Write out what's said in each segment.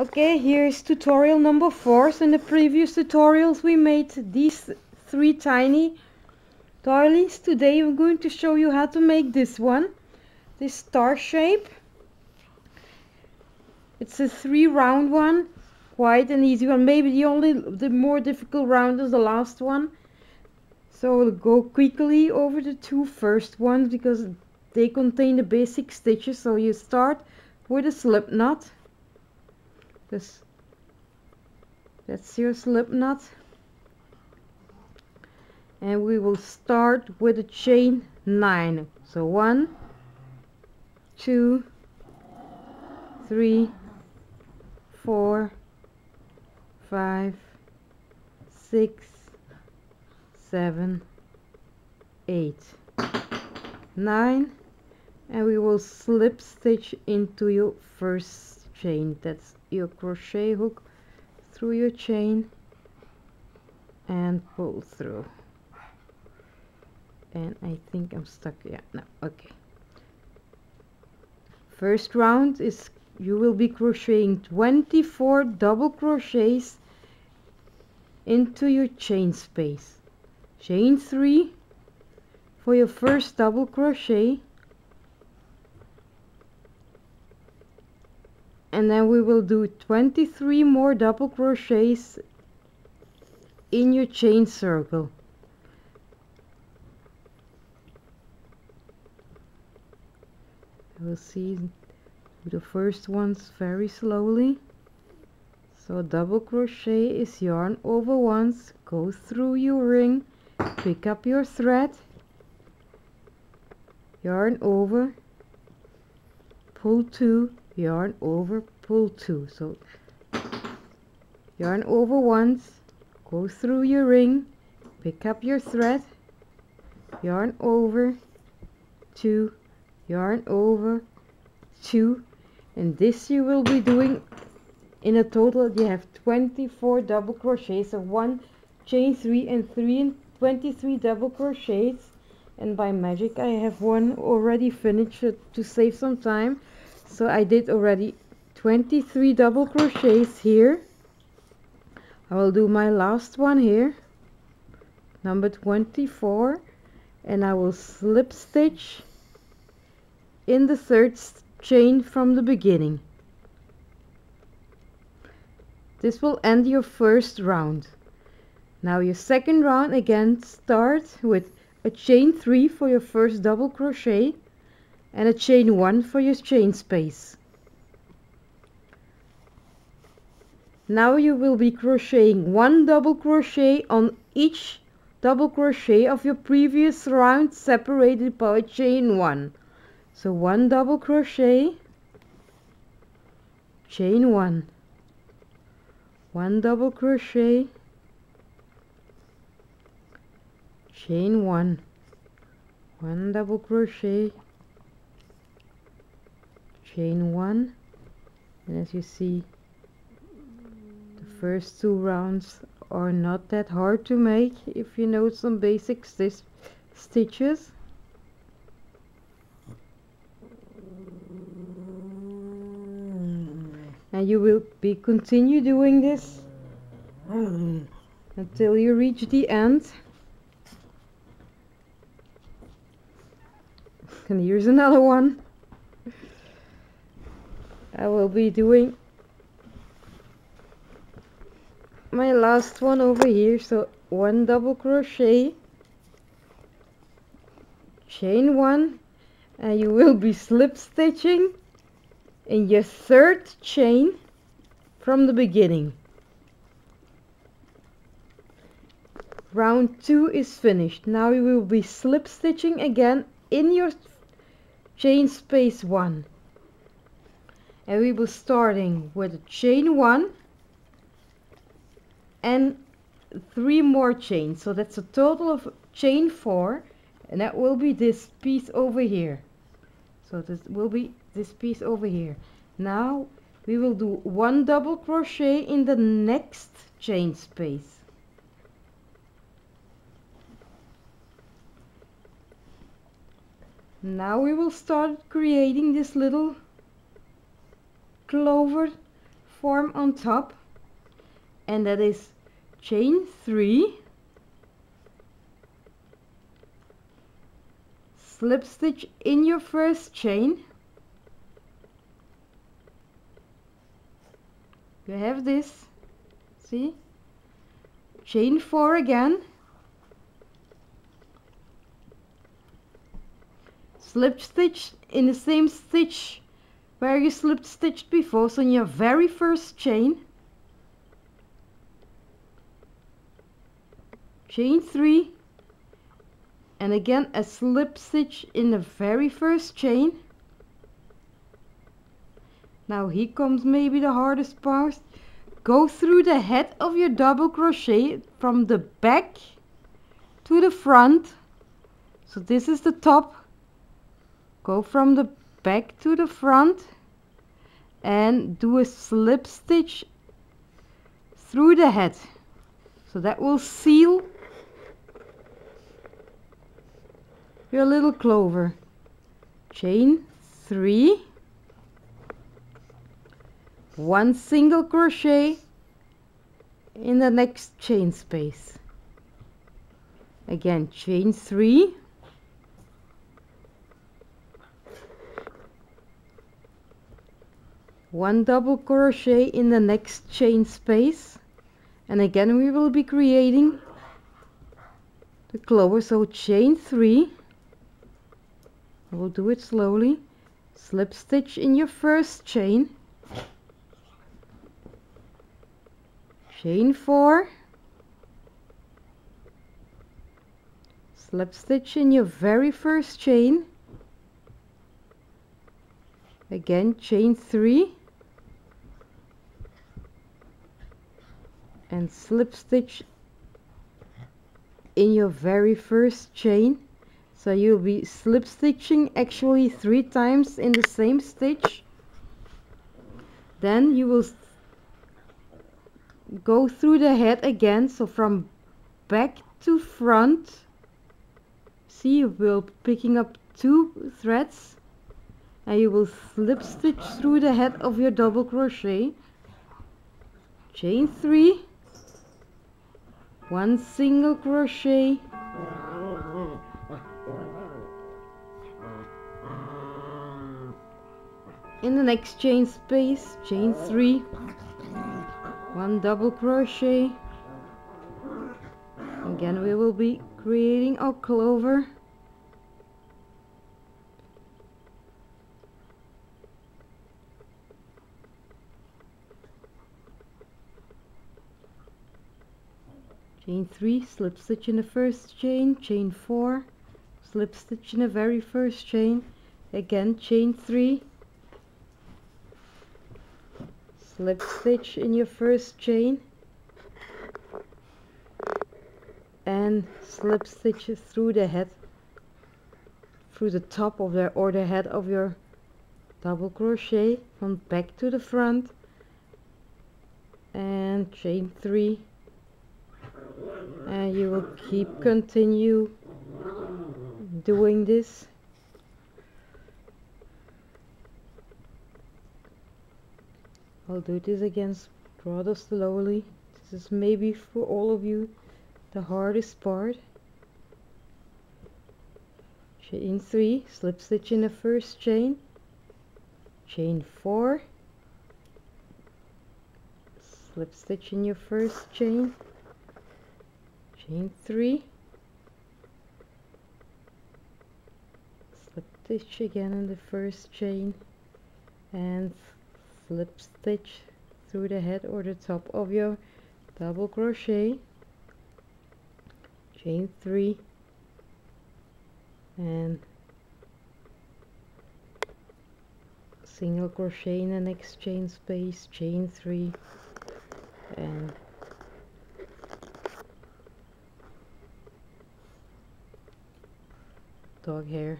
Okay, here's tutorial number four. So in the previous tutorials we made these three tiny doilies. Today I'm going to show you how to make this one. This star shape. It's a three round one. Quite an easy one. Maybe the only the more difficult round is the last one. So we'll go quickly over the two first ones because they contain the basic stitches. So you start with a slip knot this that's your slip knot and we will start with a chain nine. So one two three four five six seven eight nine. And we will slip stitch into your first chain. That's your crochet hook through your chain and pull through. And I think I'm stuck yeah no okay. First round is you will be crocheting 24 double crochets into your chain space. Chain 3 for your first double crochet and then we will do 23 more double crochets in your chain circle. We'll see the first ones very slowly. So double crochet is yarn over once go through your ring pick up your thread yarn over pull two yarn over pull two. So yarn over once go through your ring pick up your thread yarn over two yarn over two. And this you will be doing in a total you have 24 double crochets. Of one chain three and three and 23 double crochets. And by magic I have one already finished uh, to save some time so I did already 23 double crochets here. I will do my last one here number 24 and I will slip stitch in the third chain from the beginning. This will end your first round. Now your second round again start with a chain 3 for your first double crochet and a chain one for your chain space. Now you will be crocheting one double crochet on each double crochet of your previous round separated by chain one. So one double crochet chain one. One double crochet chain one. One double crochet chain one. And as you see the first two rounds are not that hard to make if you know some basic sti stitches. And you will be continue doing this until you reach the end. And here's another one I will be doing my last one over here. So one double crochet. Chain one. And you will be slip stitching in your third chain from the beginning. Round two is finished. Now you will be slip stitching again in your chain space one and we will starting with a chain one and three more chains. So that's a total of chain four. And that will be this piece over here. So this will be this piece over here. Now we will do one double crochet in the next chain space. Now we will start creating this little clover form on top. And that is chain 3 slip stitch in your first chain. You have this see? Chain 4 again. Slip stitch in the same stitch where you slip stitched before so in your very first chain. Chain 3 and again a slip stitch in the very first chain. Now here comes maybe the hardest part. Go through the head of your double crochet from the back to the front. So this is the top. Go from the back to the front and do a slip stitch through the head. So that will seal your little clover. Chain 3 one single crochet in the next chain space. Again chain 3 one double crochet in the next chain space. And again we will be creating the clover. So chain 3 we'll do it slowly. Slip stitch in your first chain. Chain 4 slip stitch in your very first chain. Again chain 3 and slip stitch in your very first chain. So you'll be slip stitching actually three times in the same stitch. Then you will go through the head again. So from back to front. See you will picking up two threads. And you will slip stitch through the head of your double crochet. Chain three one single crochet. In the next chain space chain three. One double crochet. Again we will be creating our clover chain 3 slip stitch in the first chain chain 4 slip stitch in the very first chain again chain 3 slip stitch in your first chain and slip stitches through the head through the top of the or the head of your double crochet from back to the front and chain 3 and you will keep continue doing this. I'll do this again rather slowly. This is maybe for all of you the hardest part. Chain 3 slip stitch in the first chain. Chain 4 slip stitch in your first chain chain 3 slip stitch again in the first chain. And slip stitch through the head or the top of your double crochet. Chain 3 and single crochet in the next chain space. Chain 3 and dog hair.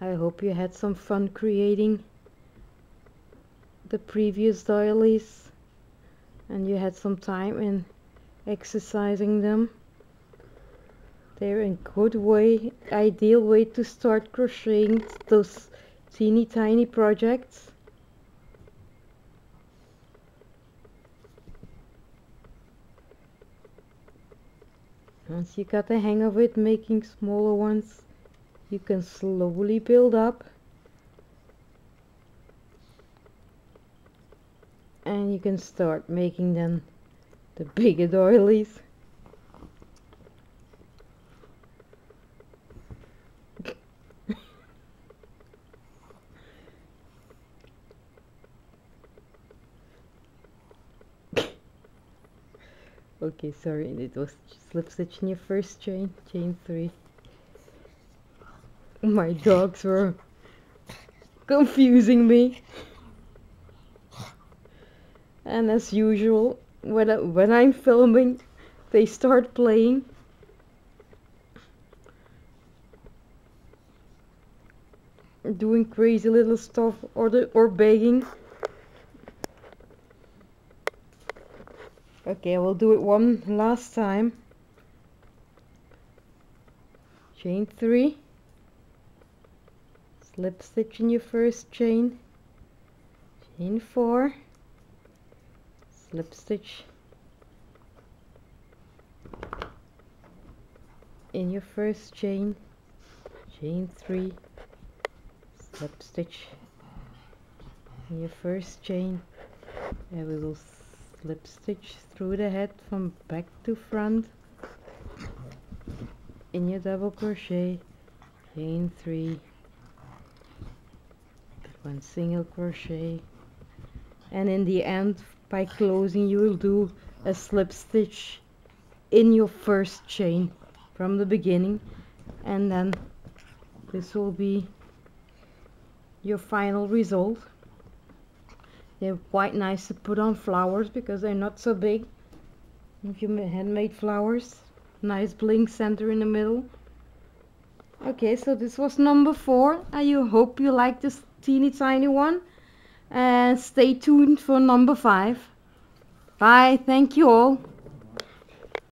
I hope you had some fun creating the previous doilies and you had some time in exercising them. they're a good way ideal way to start crocheting those teeny tiny projects once you got the hang of it making smaller ones. You can slowly build up. And you can start making them the bigger doilies okay sorry it was slip stitch in your first chain chain three. My dogs were confusing me. And as usual when, I, when I'm filming they start playing. Doing crazy little stuff or the or begging okay we'll do it one last time. Chain three. Slip stitch in your first chain. Chain four. Slip stitch in your first chain. Chain three. Slip stitch in your first chain. And we will slip stitch through the head from back to front. In your double crochet chain three. One single crochet. And in the end by closing you will do a slip stitch in your first chain from the beginning. And then this will be your final result they're quite nice to put on flowers because they're not so big. If you handmade flowers. Nice bling center in the middle. Okay so this was number four. I hope you like this teeny tiny one. And stay tuned for number five. Bye. Thank you all